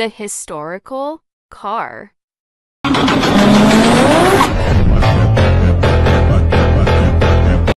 The historical car.